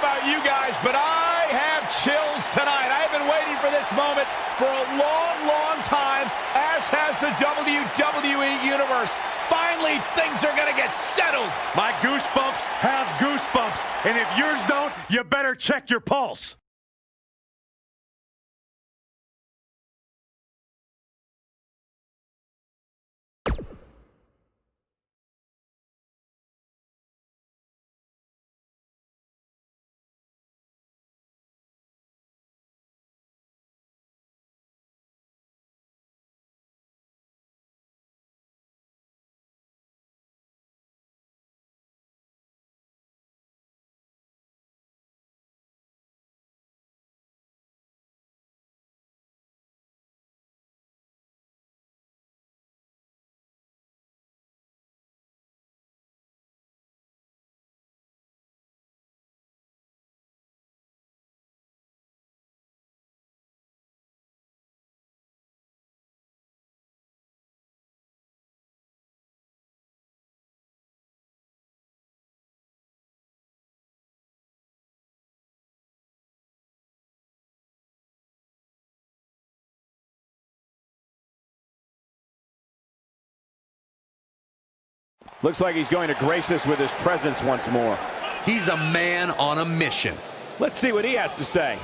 about you guys, but I have chills tonight. I've been waiting for this moment for a long, long time, as has the WWE Universe. Finally, things are going to get settled. My goosebumps have goosebumps, and if yours don't, you better check your pulse. Looks like he's going to grace us with his presence once more. He's a man on a mission. Let's see what he has to say.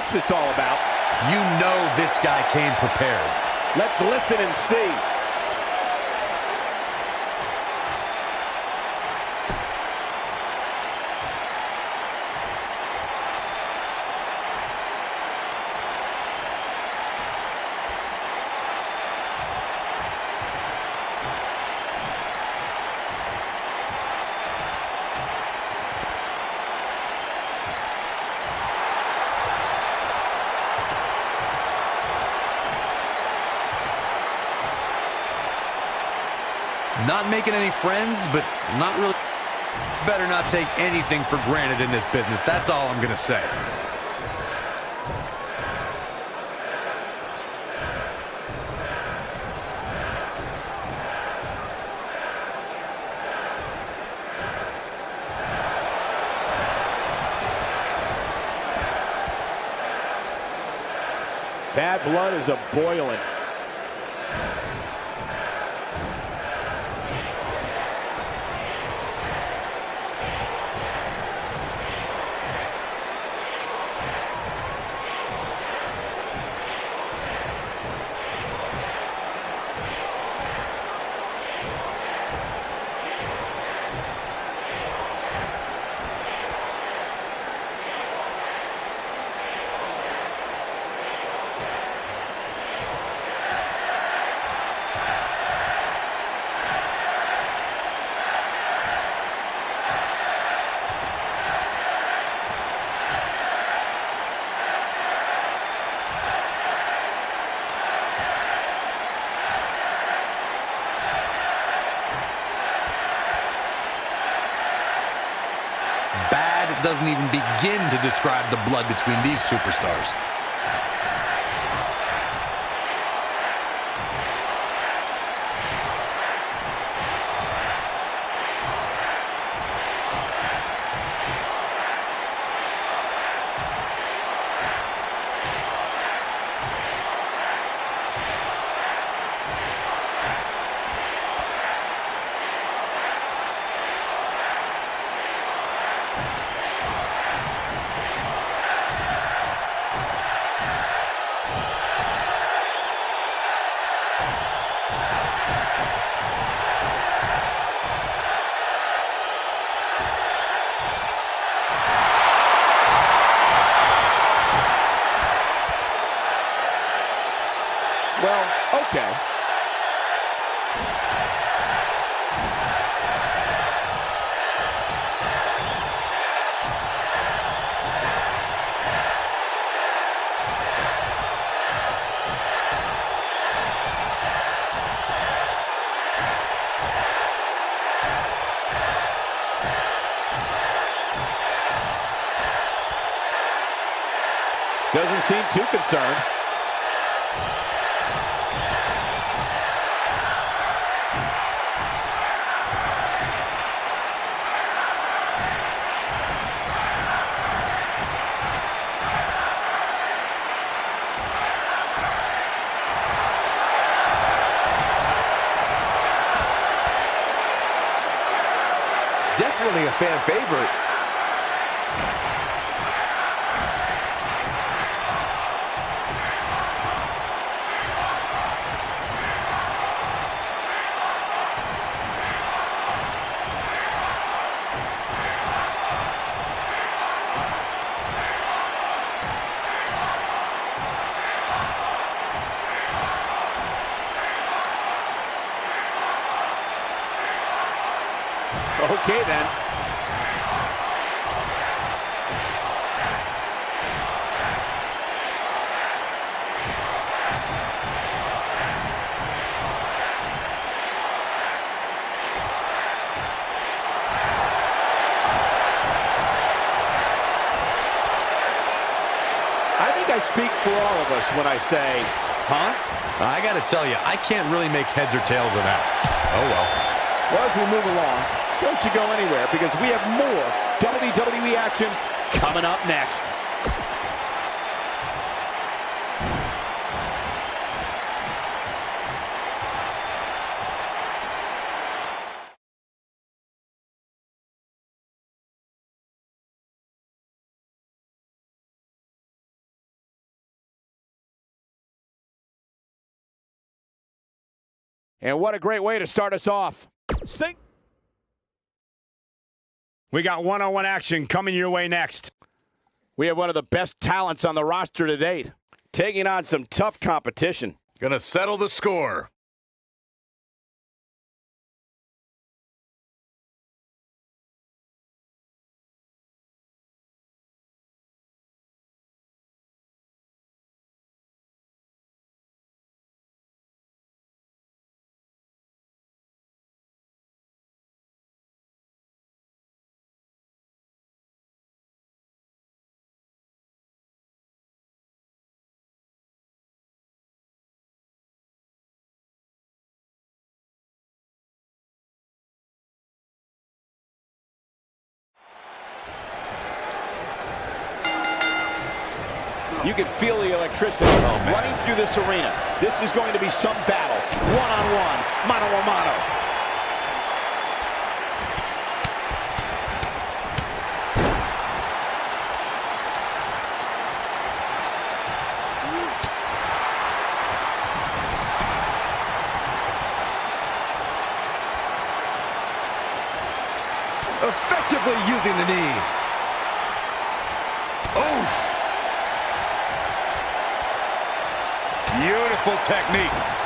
What's this all about? You know this guy came prepared. Let's listen and see. Not making any friends, but not really. Better not take anything for granted in this business. That's all I'm going to say. Bad blood is a boiling. Begin to describe the blood between these superstars. Too concerned. Okay, then. I think I speak for all of us when I say, huh? I gotta tell you, I can't really make heads or tails of that. Oh well. Well, as we move along, don't you go anywhere because we have more WWE action coming up next. And what a great way to start us off. Sing. We got one-on-one action coming your way next. We have one of the best talents on the roster to date, taking on some tough competition. Gonna settle the score. You can feel the electricity oh, running through this arena. This is going to be some battle. One-on-one, mano-a-mano. Effectively using the knee. Oof. Beautiful technique.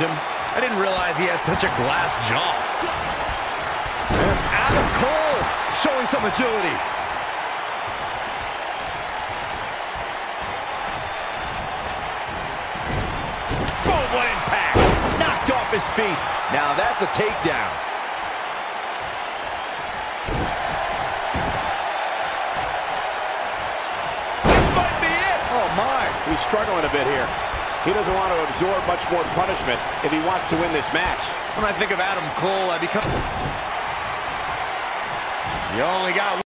Him. I didn't realize he had such a glass jaw. And it's Adam Cole showing some agility. Boom, what impact. Knocked off his feet. Now that's a takedown. This might be it. Oh, my. He's struggling a bit here. He doesn't want to absorb much more punishment if he wants to win this match. When I think of Adam Cole, I become... You only got one.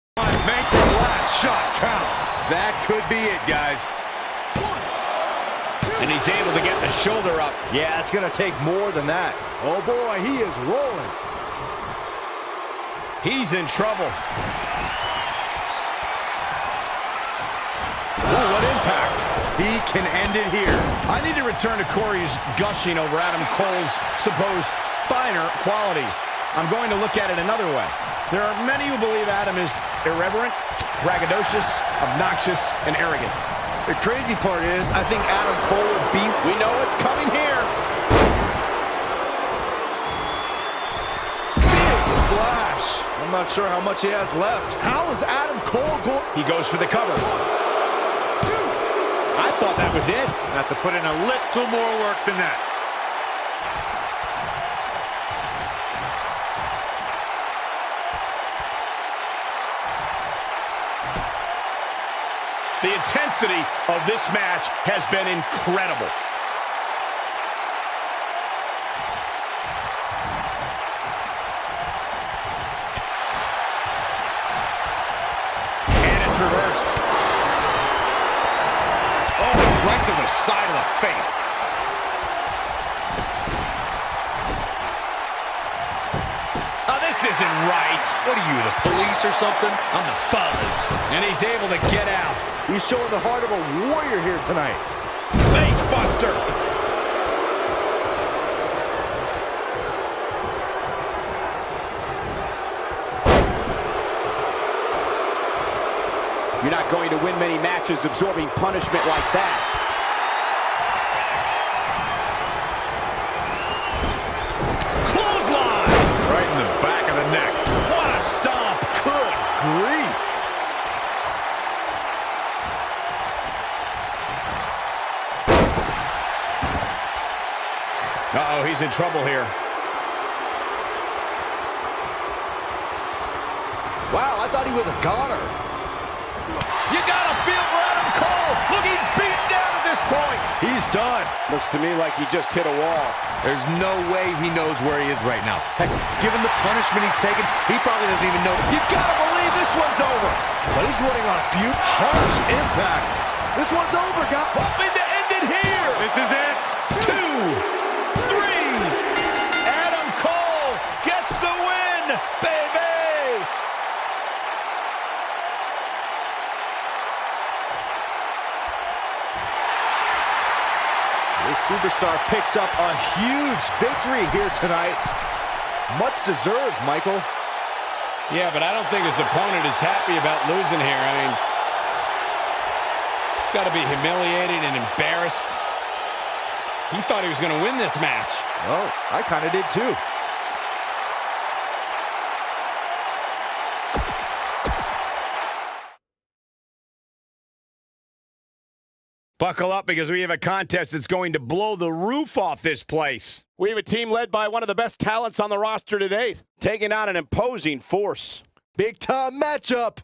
Make the last shot count. That could be it, guys. And he's able to get the shoulder up. Yeah, it's going to take more than that. Oh, boy, he is rolling. He's in trouble. Ooh, what impact. He can end it here. I need to return to Corey's gushing over Adam Cole's supposed finer qualities. I'm going to look at it another way. There are many who believe Adam is irreverent, braggadocious, obnoxious, and arrogant. The crazy part is, I think Adam Cole will beat... We know it's coming here. Big splash. I'm not sure how much he has left. How is Adam Cole going... He goes for the cover. That was it. Have to put in a little more work than that. The intensity of this match has been incredible. And it's reversed. To the side of the face. Oh, this isn't right. What are you, the police or something? I'm the fuzz. And he's able to get out. He's showing the heart of a warrior here tonight. Face buster. You're not going to win many matches absorbing punishment like that. He's in trouble here. Wow, I thought he was a goner. You gotta feel for Adam Cole. Looking beaten down at this point. He's done. Looks to me like he just hit a wall. There's no way he knows where he is right now. Heck, given the punishment he's taken, he probably doesn't even know. You gotta believe this one's over. But he's running on a few harsh impact. This one's over, guys. Hoping to end it here. This is it. Superstar picks up a huge victory here tonight. Much deserved, Michael. Yeah, but I don't think his opponent is happy about losing here. I mean, got to be humiliated and embarrassed. He thought he was going to win this match. Oh, I kind of did too. Buckle up because we have a contest that's going to blow the roof off this place. We have a team led by one of the best talents on the roster today, taking on an imposing force. Big time matchup.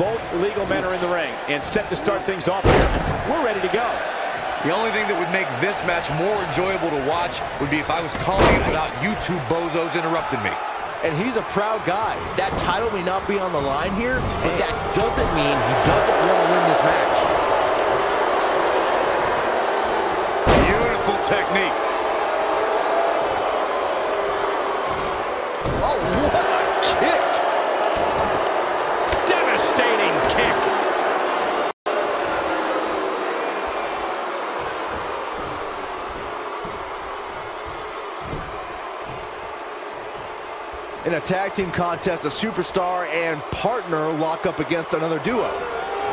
Both legal men are in the ring and set to start things off here. We're ready to go. The only thing that would make this match more enjoyable to watch would be if I was calling it without you two bozos interrupting me. And he's a proud guy. That title may not be on the line here, but that doesn't mean he doesn't want to win this match. Beautiful technique. Oh, what a kick! Devastating kick. In a tag team contest, a superstar and partner lock up against another duo.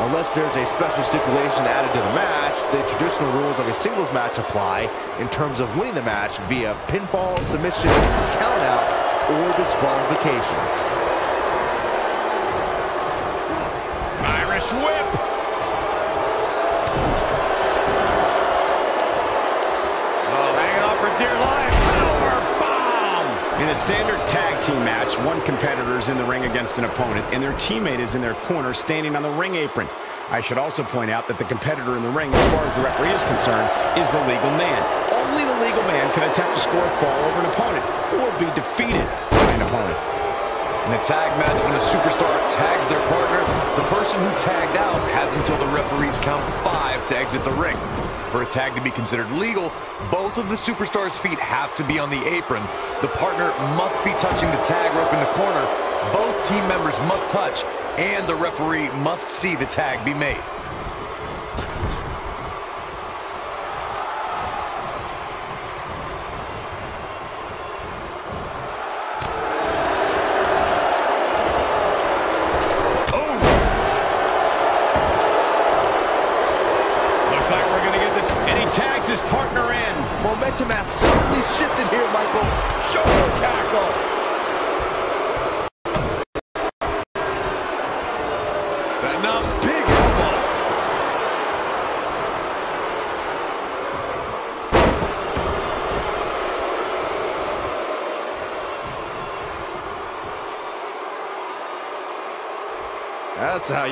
Unless there's a special stipulation added to the match, the traditional rules of a singles match apply in terms of winning the match via pinfall, submission, countout, or disqualification. Irish whip. Standard tag team match, one competitor is in the ring against an opponent, and their teammate is in their corner standing on the ring apron. I should also point out that the competitor in the ring, as far as the referee is concerned, is the legal man. Only the legal man can attempt to score a fall over an opponent or be defeated by an opponent. In a tag match, when a superstar tags their partner, the person who tagged out has until the referees count five to exit the ring. For a tag to be considered legal, both of the superstars' feet have to be on the apron. The partner must be touching the tag rope in the corner. Both team members must touch, and the referee must see the tag be made.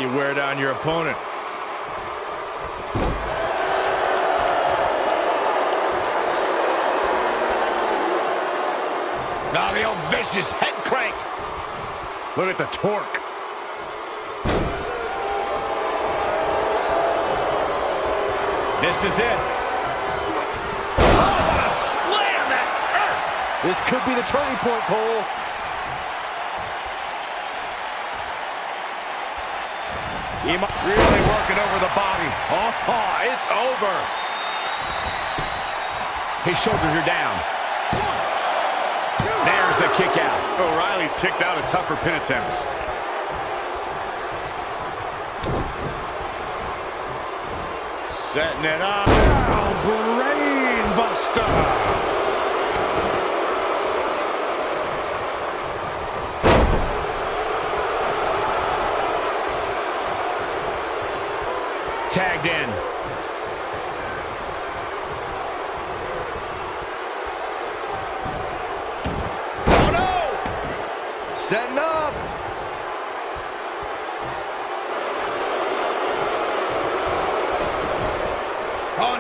You wear down your opponent. Now the old vicious head crank. Look at the torque. This is it. Oh, what a slam that hurt. This could be the turning point, Cole. He mu- Really working over the body. Oh, it's over. His shoulders are down. There's the kick out. O'Reilly's kicked out of tougher pin attempts. Setting it up. Oh, brain buster. Tagged in. Oh no! Setting up.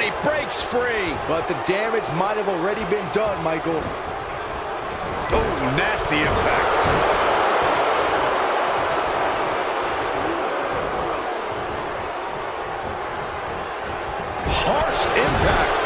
he breaks free. But the damage might have already been done, Michael. Oh, nasty impact. Harsh impact.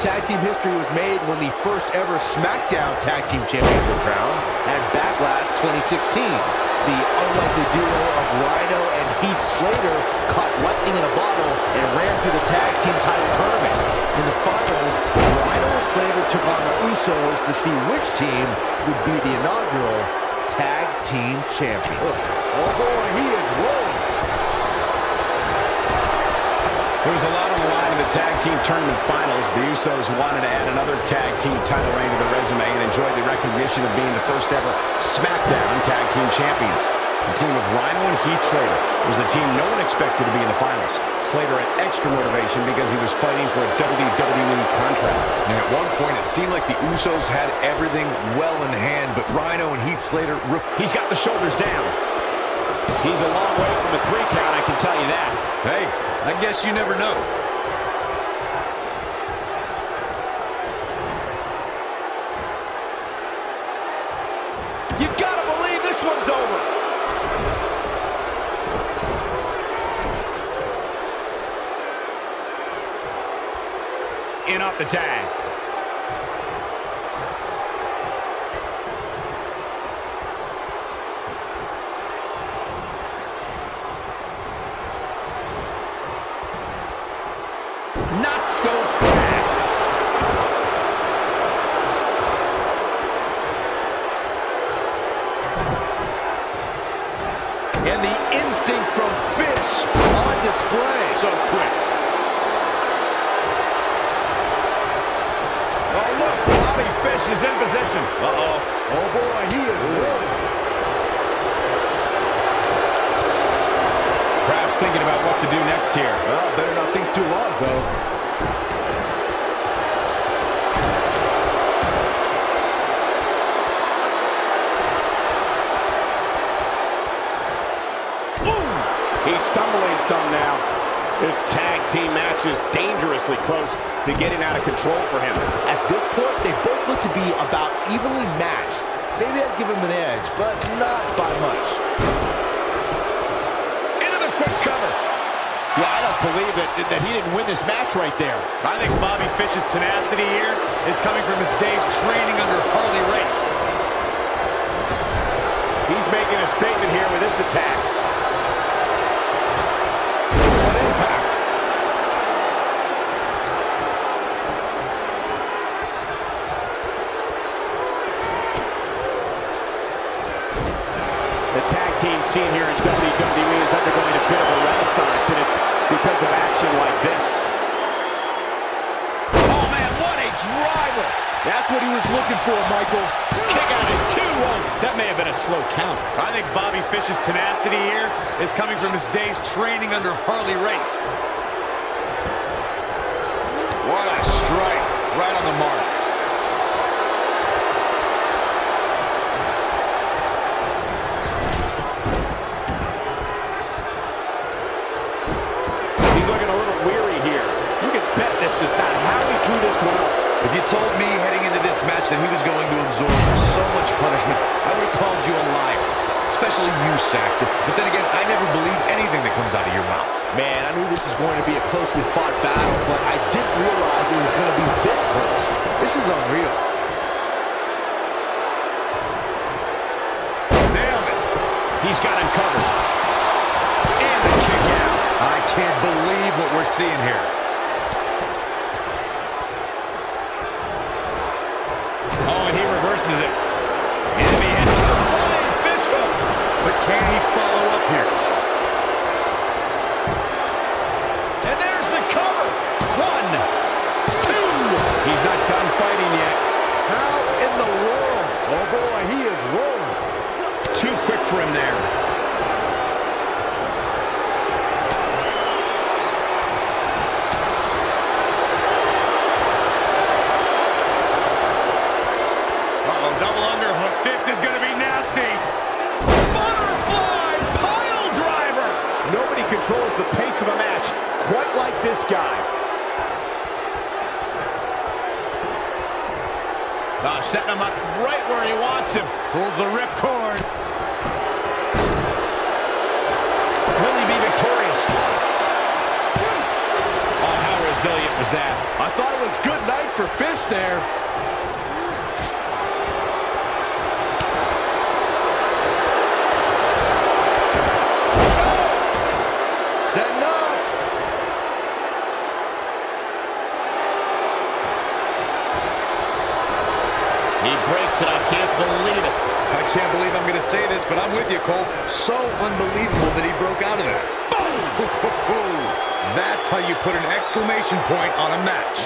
Tag team history was made when the first ever SmackDown Tag Team Champions were crowned at Backlash 2016. The unlikely duo of Rhino and Heath Slater caught lightning in a bottle and ran through the tag team title tournament. In the finals, Rhino and Slater took on the Usos to see which team would be the inaugural Tag Team Champions. Oh boy, he is rolling. There was a lot on the line in the tag team tournament finals. The Usos wanted to add another tag team title reign to the resume and enjoyed the recognition of being the first ever SmackDown tag team champions. The team of Rhino and Heath Slater was the team no one expected to be in the finals. Slater had extra motivation because he was fighting for a WWE contract. And at one point, it seemed like the Usos had everything well in hand, but Rhino and Heath Slater... He's got the shoulders down. He's a long way from a three count, I can tell you that. Hey, I guess you never know. Off the tag. Not so fast. And the instinct from Fish on display. So quick. Oh, look, Bobby Fish is in position. Uh-oh. Oh boy, he is rolling. Perhaps thinking about what to do next here. Well, better not think too long, though. He's stumbling some now. This tag team match is dangerously close to getting out of control for him. At this point, they both look to be about evenly matched. Maybe I'd give him an edge, but not by much. Into the quick cover. Yeah, I don't believe that, that he didn't win this match right there. I think Bobby Fish's tenacity here is coming from his days training under Harley Race. He's making a statement here with this attack. Scene here in WWE is undergoing a bit of a renaissance, and it's because of action like this. Oh, man, what a driver. That's what he was looking for, Michael. Kick out at two. Oh, that may have been a slow count. I think Bobby Fish's tenacity here is coming from his days training under Harley Race. I can't believe what we're seeing here. Oh, and he reverses it. Enemy head to the flying fish. But can he follow up here? And there's the cover. One, two. He's not done fighting yet. How in the world? Oh boy, he is rolling. Too quick for him there. Uh-oh, double underhook. of a match, quite like this guy. Oh, setting him up right where he wants him. Pulls the ripcord. Will he be victorious? Oh, how resilient was that? I thought it was good night for Fish there. Setting up. He breaks it. I can't believe it. I can't believe I'm going to say this, but I'm with you, Cole. So unbelievable that he broke out of that. Boom! That's how you put an exclamation point on a match.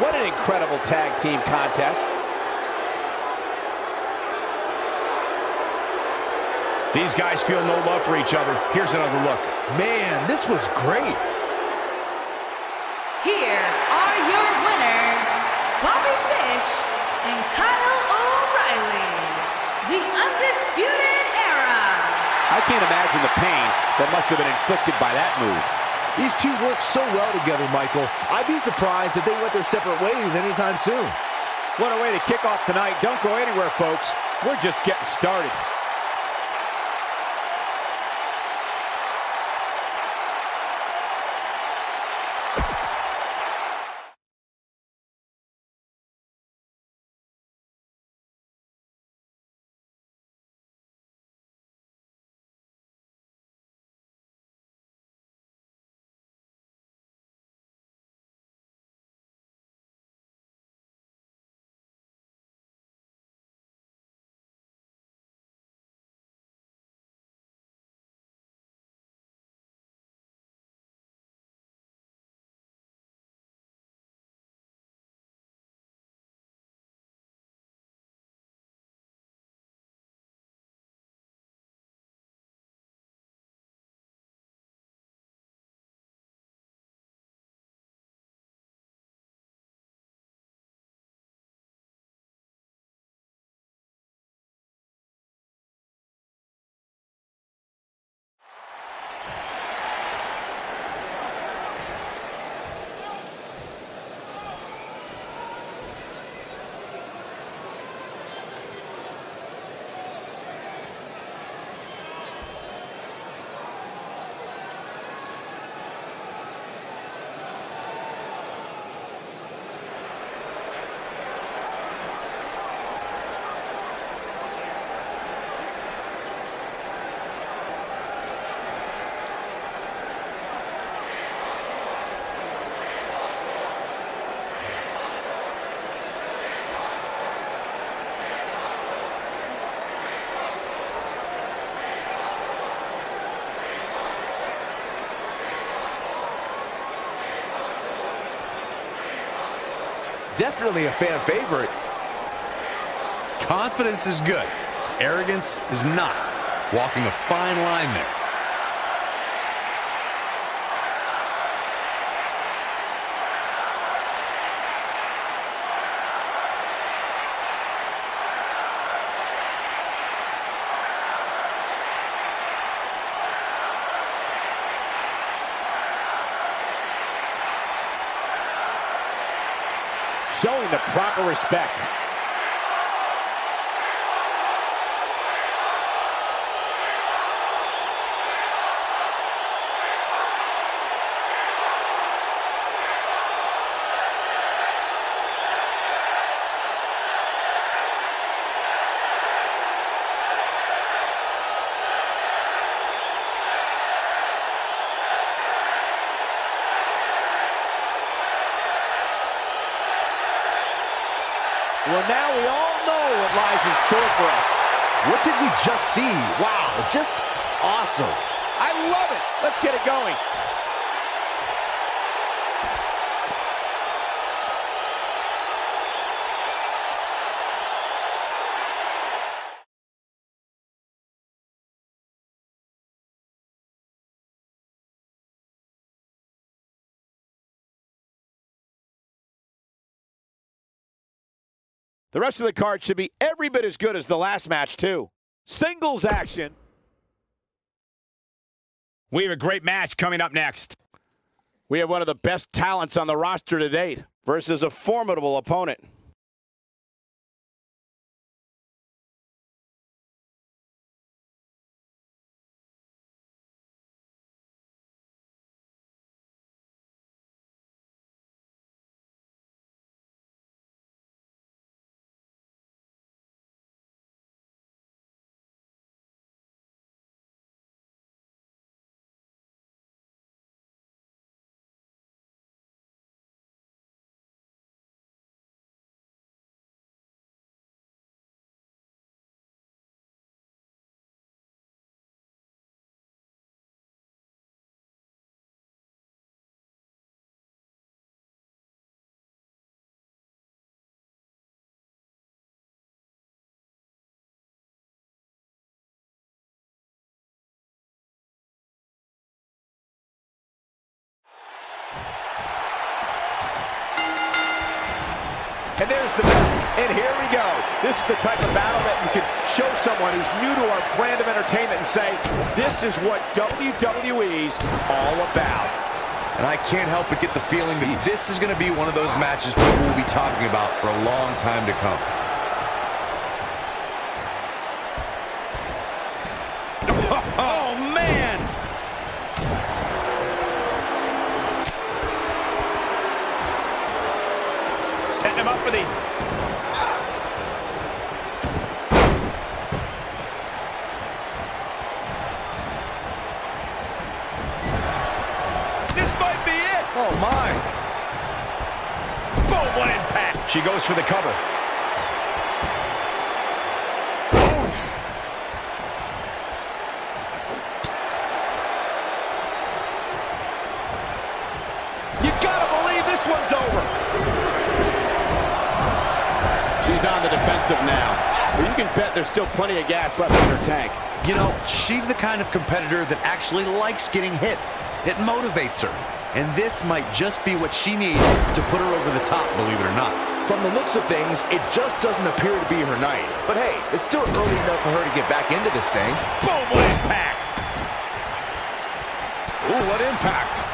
What an incredible tag team contest. These guys feel no love for each other. Here's another look. Man, this was great. Here are your winners, Bobby Fish and Kyle I can't imagine the pain that must have been inflicted by that move. These two work so well together, Michael. I'd be surprised if they went their separate ways anytime soon. What a way to kick off tonight. Don't go anywhere, folks. We're just getting started. Definitely a fan favorite. Confidence is good. Arrogance is not. Walking a fine line there. Showing respect. Well, now we all know what lies in store for us. What did we just see? Wow, just awesome. I love it. Let's get it going. The rest of the card should be every bit as good as the last match, too. Singles action. We have a great match coming up next. We have one of the best talents on the roster to date versus a formidable opponent. And there's the bell. And here we go. This is the type of battle that you can show someone who's new to our brand of entertainment and say, this is what WWE's all about. And I can't help but get the feeling that this is going to be one of those matches will be talking about for a long time to come. For the... This might be it! Oh, my! Boom, what impact! She goes for the cover. Still plenty of gas left in her tank. You know, she's the kind of competitor that actually likes getting hit. It motivates her. And this might just be what she needs to put her over the top, believe it or not. From the looks of things, it just doesn't appear to be her night. But hey, it's still early enough for her to get back into this thing. Boom, what impact! Ooh, what impact!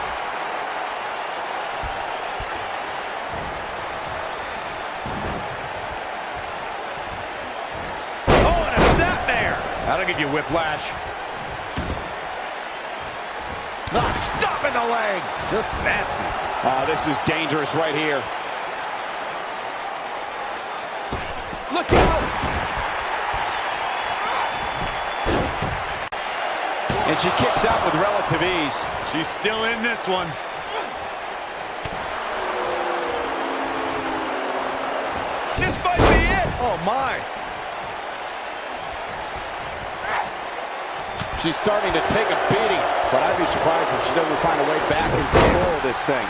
Give you whiplash. Ah, stop in the leg! Just nasty. Oh, this is dangerous right here. Look out! And she kicks out with relative ease. She's still in this one. This might be it! Oh, my. She's starting to take a beating, but I'd be surprised if she doesn't find a way back in control this thing.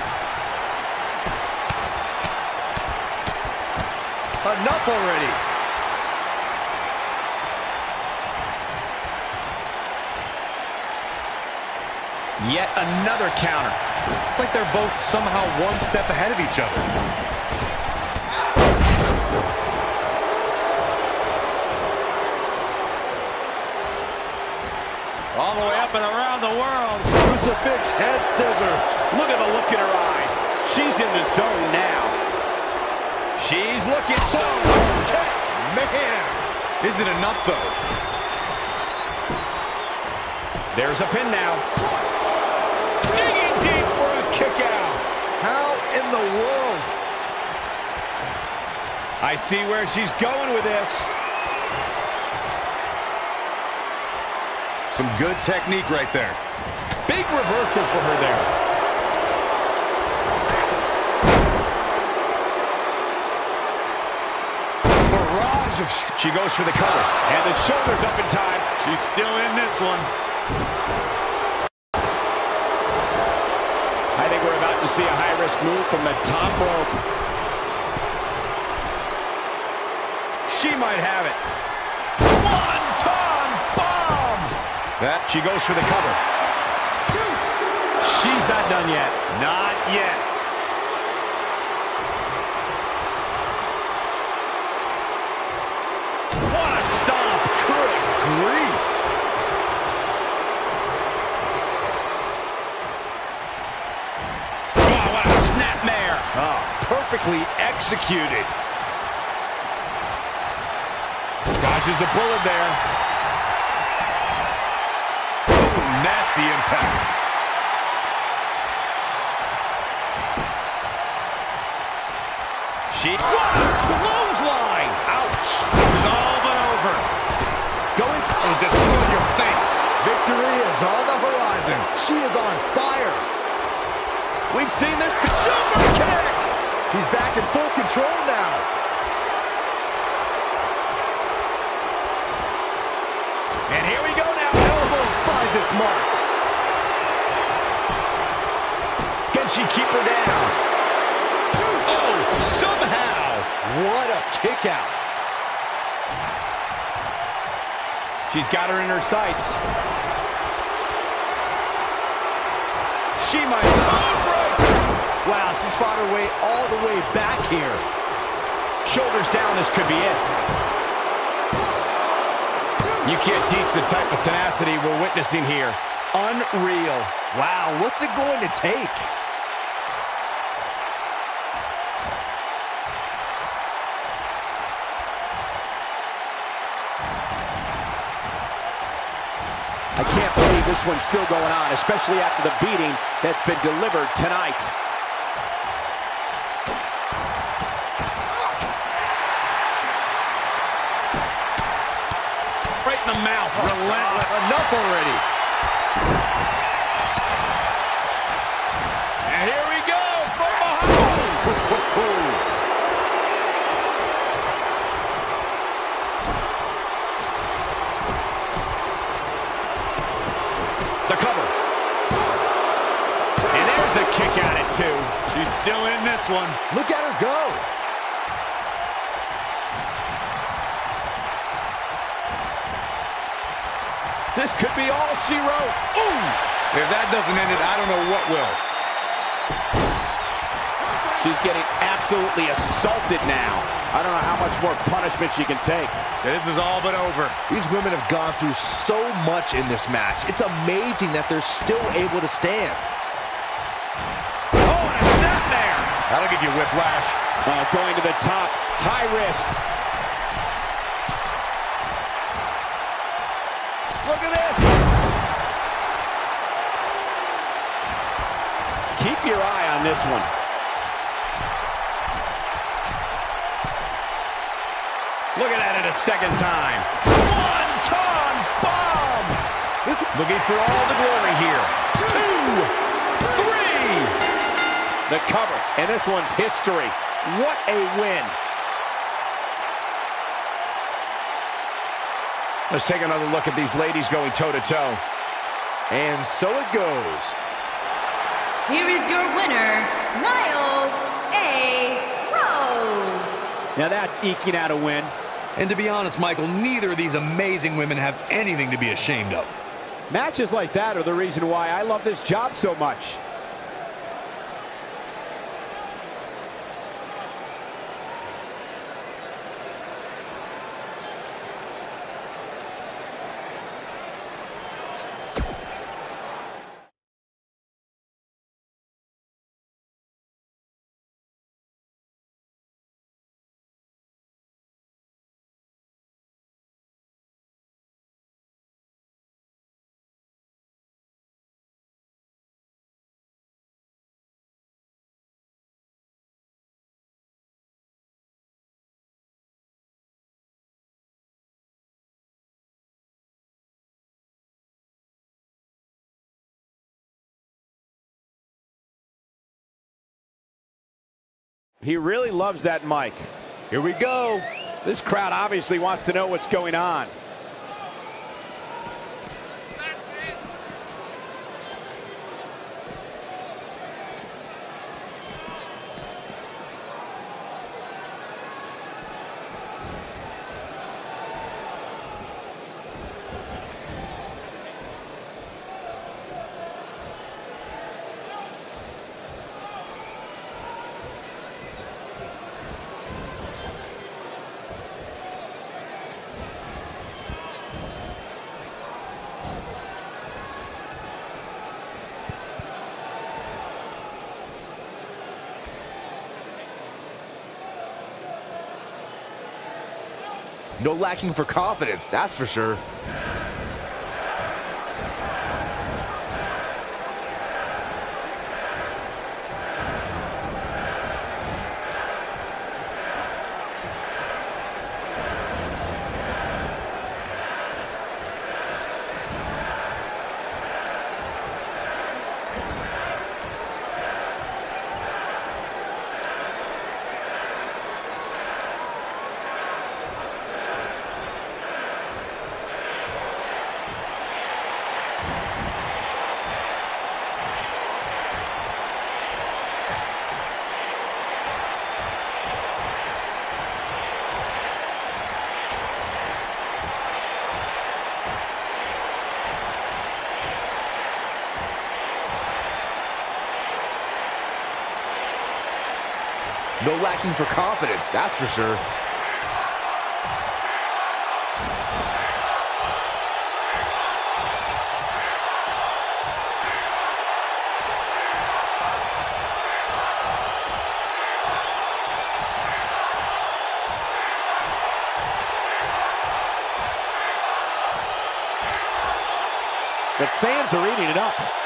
Enough already. Yet another counter. It's like they're both somehow one step ahead of each other. All the way up and around the world. Crucifix head scissors. Look at the look in her eyes. She's in the zone now. She's looking so okay. Man. Is it enough, though? There's a pin now. Digging deep for a kick out. How in the world? I see where she's going with this. Some good technique right there. Big reversal for her there. She goes for the cover. And the shoulder's up in time. She's still in this one. I think we're about to see a high-risk move from the top rope. She might have it. That she goes for the cover. She's not done yet. Not yet. What a stomp. Good grief. Oh, what a snapmare. Oh, perfectly executed. Dodges a bullet there. Nasty impact. She... What a clothesline! Ouch! This is all but over. Going... Oh, destroy your face. Victory is on the horizon. She is on fire. We've seen this... Super kick! She's back in full control now. And here we go now. Elbow finds its mark. She keep her down? Oh, somehow. What a kick out. She's got her in her sights. She might... Wow, she's fought her way all the way back here. Shoulders down, this could be it. You can't teach the type of tenacity we're witnessing here. Unreal. Wow, what's it going to take? This one's still going on, especially after the beating that's been delivered tonight. Right in the mouth. Relentless. Enough already. And here we go from behind. The cover. And there's a kick at it, too. She's still in this one. Look at her go. This could be all she wrote. Ooh! If that doesn't end it, I don't know what will. She's getting absolutely assaulted now. I don't know how much more punishment she can take. This is all but over. These women have gone through so much in this match. It's amazing that they're still able to stand. That'll give you whiplash. Uh, going to the top, high risk. Look at this. Keep your eye on this one. Look at that at a second time. One ton bomb. This looking for all the glory here. Two. The cover, and this one's history. What a win. Let's take another look at these ladies going toe-to-toe. And so it goes. Here is your winner, Niles A. Rose. Now that's eking out a win. And to be honest, Michael, neither of these amazing women have anything to be ashamed of. Matches like that are the reason why I love this job so much. He really loves that mic. Here we go. This crowd obviously wants to know what's going on. No lacking for confidence, that's for sure. No lacking for confidence, that's for sure. The fans are eating it up.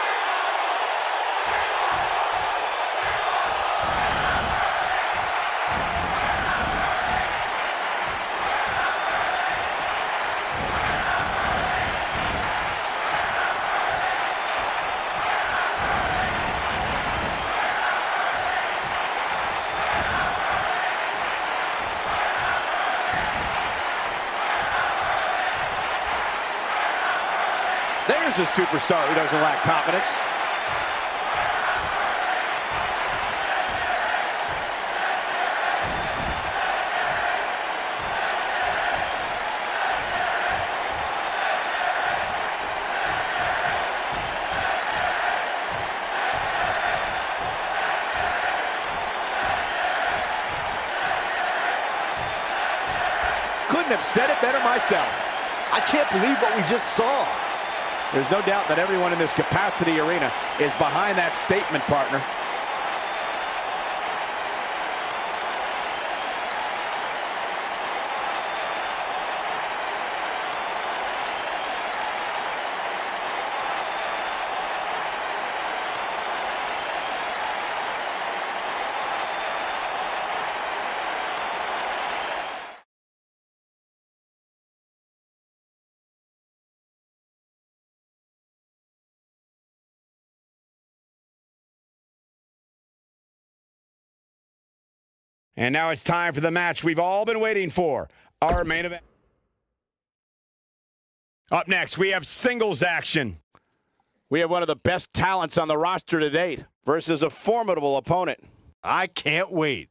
A superstar who doesn't lack confidence. Couldn't have said it better myself. I can't believe what we just saw. There's no doubt that everyone in this capacity arena is behind that statement, partner. And now it's time for the match we've all been waiting for our main event. Up next, we have singles action. We have one of the best talents on the roster to date versus a formidable opponent. I can't wait.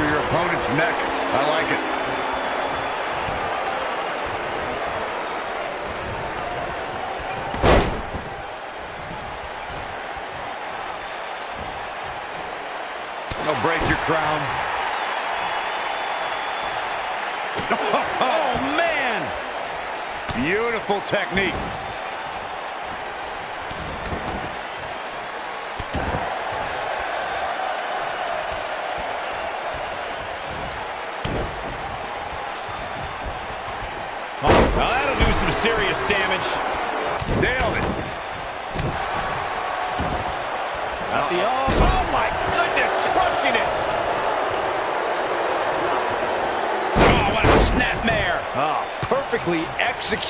Torture your opponent's neck. I like it. They'll break your crown. Oh, man! Beautiful technique.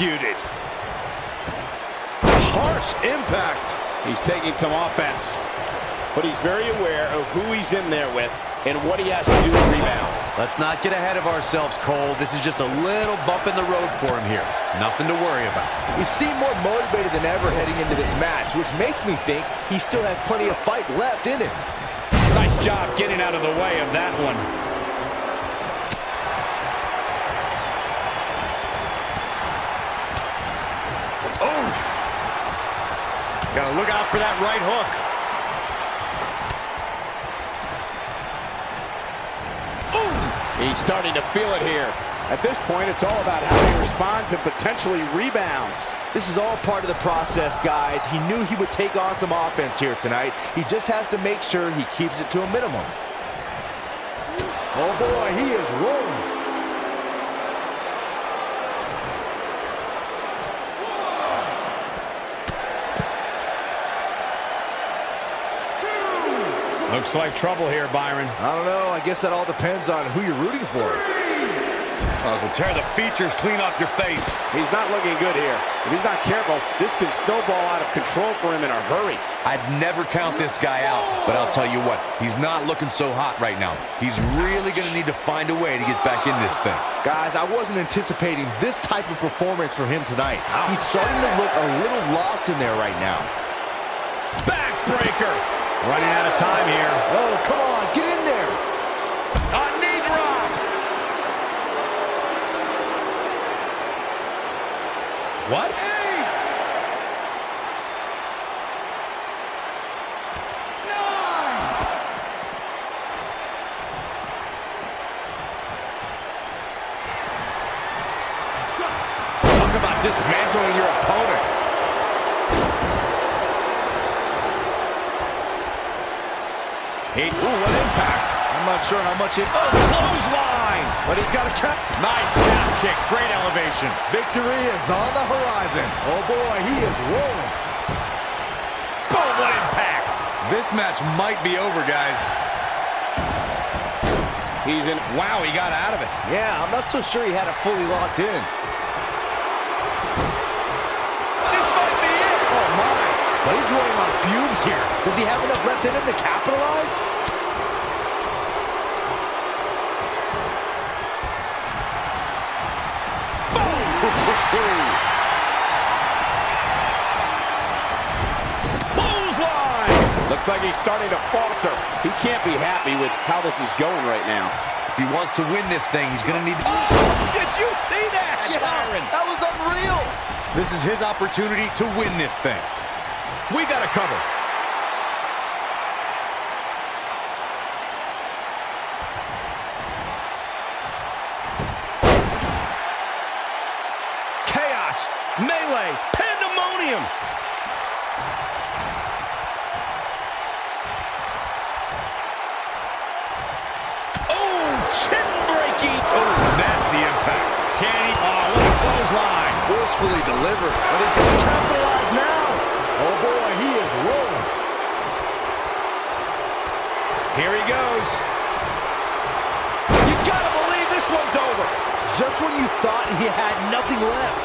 Executed. Harsh impact. He's taking some offense, but he's very aware of who he's in there with and what he has to do to rebound. Let's not get ahead of ourselves, Cole. This is just a little bump in the road for him here. Nothing to worry about. He seemed more motivated than ever heading into this match, which makes me think he still has plenty of fight left in him. Nice job getting out of the way of that one. Gotta look out for that right hook. He's starting to feel it here. At this point, it's all about how he responds and potentially rebounds. This is all part of the process, guys. He knew he would take on some offense here tonight. He just has to make sure he keeps it to a minimum. Oh boy, he is rolling. Looks like trouble here, Byron. I don't know. I guess that all depends on who you're rooting for. Oh, so tear the features clean off your face. He's not looking good here. If he's not careful, this can snowball out of control for him in a hurry. I'd never count this guy out, but I'll tell you what, he's not looking so hot right now. He's really going to need to find a way to get back in this thing. Guys, I wasn't anticipating this type of performance from him tonight. He's starting to look a little lost in there right now. Backbreaker. Running out of time here. Oh, come on, get in there. A knee drop. What? Eight. Nine. Talk about dismantling your opponent. He, ooh, what impact. I'm not sure how much it... Oh, clothesline. But he's got a cut. Nice calf kick. Great elevation. Victory is on the horizon. Oh, boy, he is rolling. Boom, what impact. This match might be over, guys. He's in. Wow, he got out of it. Yeah, I'm not so sure he had it fully locked in. This might be it. Oh, my. But he's running on fumes here. Does he have enough left in him to capitalize? Clothesline. Looks like he's starting to falter. He can't be happy with how this is going right now. If he wants to win this thing, he's going to need to... Oh, did you see that, Byron? that was unreal. This is his opportunity to win this thing. We got to cover. Chaos. Melee. Pandemonium. Oh, chin breaking. Oh, nasty impact. Can he? Oh, what a clothesline. Forcefully delivered. But he's going to capitalize now. Oh, boy, he is rolling. Here he goes. You gotta believe this one's over. Just when you thought he had nothing left.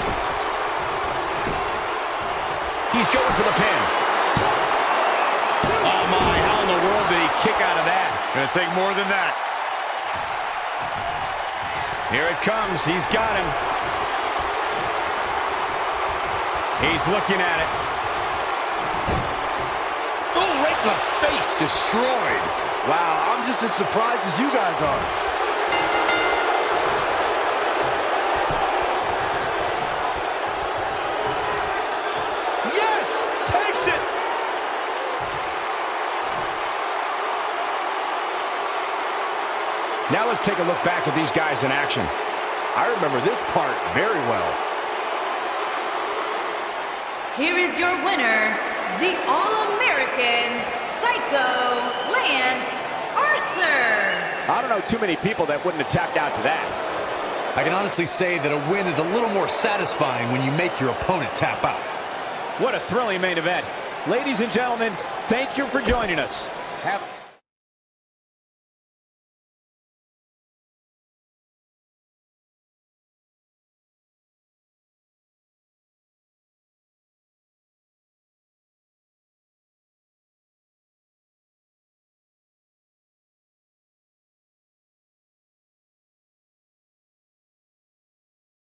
He's going for the pin. Oh, my. How in the world did he kick out of that? Gonna take more than that. Here it comes. He's got him. He's looking at it. Oh, right in the face. Destroyed. Wow, I'm just as surprised as you guys are. Yes! Takes it! Now let's take a look back at these guys in action. I remember this part very well. Here is your winner, the All-American Psycho Lance Archer. I don't know too many people that wouldn't have tapped out to that. I can honestly say that a win is a little more satisfying when you make your opponent tap out. What a thrilling main event. Ladies and gentlemen, thank you for joining us. Have